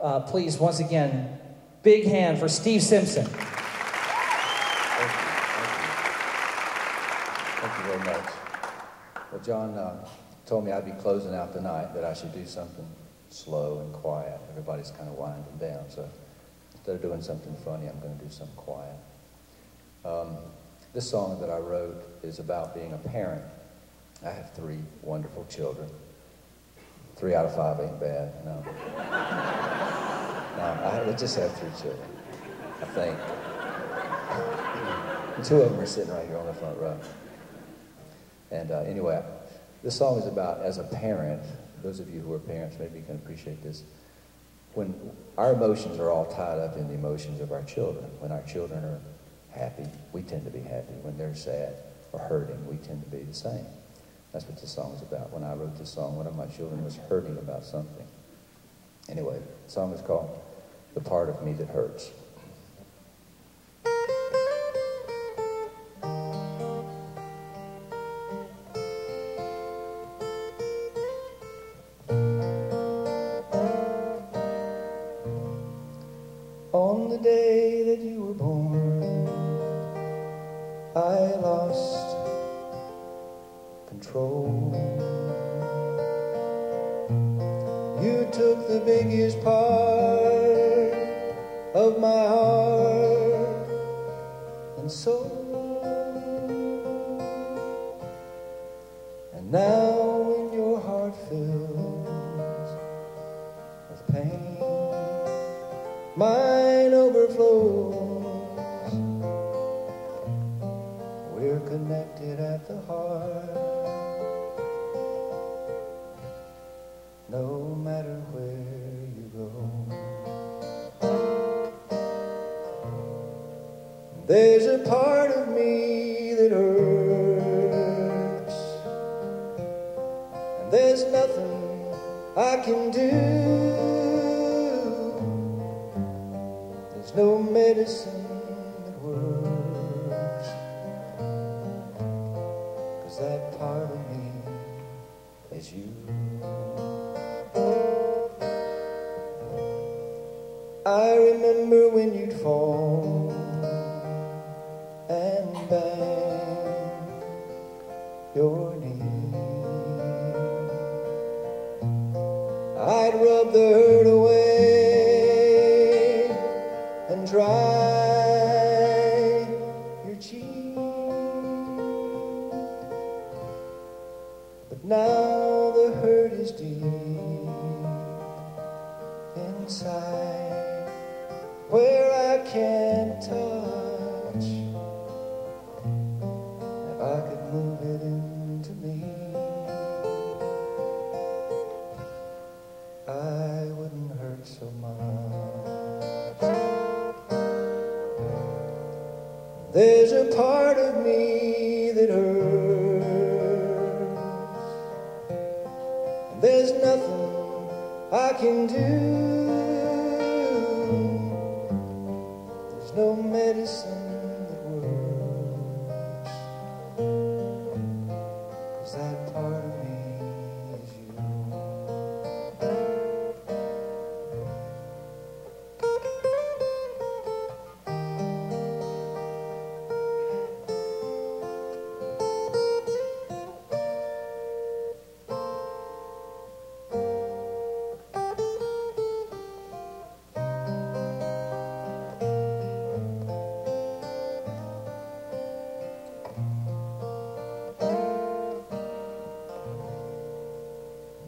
uh, please, once again, big hand for Steve Simpson. Thank you very much. Well, John uh, told me I'd be closing out the night, that I should do something slow and quiet. Everybody's kind of winding down, so instead of doing something funny, I'm going to do something quiet. Um, this song that I wrote is about being a parent. I have three wonderful children. Three out of five ain't bad. No. No, I just have three children, I think. Two of them are sitting right here on the front row. And uh, anyway, this song is about, as a parent, those of you who are parents maybe can appreciate this. When our emotions are all tied up in the emotions of our children, when our children are happy, we tend to be happy. When they're sad or hurting, we tend to be the same. That's what this song is about. When I wrote this song, one of my children was hurting about something. Anyway, the song is called the part of me that hurts. On the day that you were born, I lost control. You took the biggest part of my heart and soul. And now when your heart fills with pain, mine overflows. We're connected at the heart, no matter where. a part of me that hurts. And there's nothing I can do. There's no medicine that works. Cause that part of me is you. I remember when you'd fall your name. I'd rub the hurt away and dry your cheek. But now move it into me. I wouldn't hurt so much. There's a part of me that hurts. There's nothing I can do. There's no medicine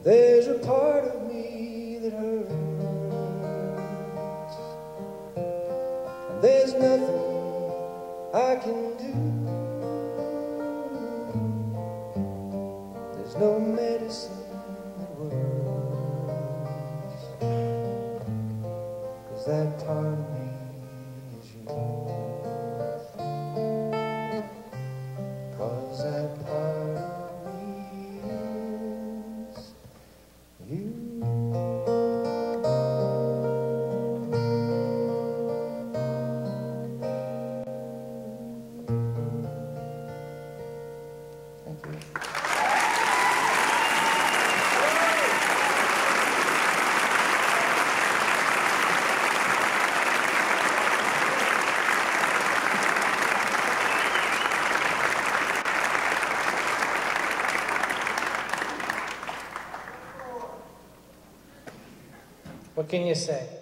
There's a part of me that hurts. And there's nothing I can do. There's no medicine that works. Cause that part por quem é recebe.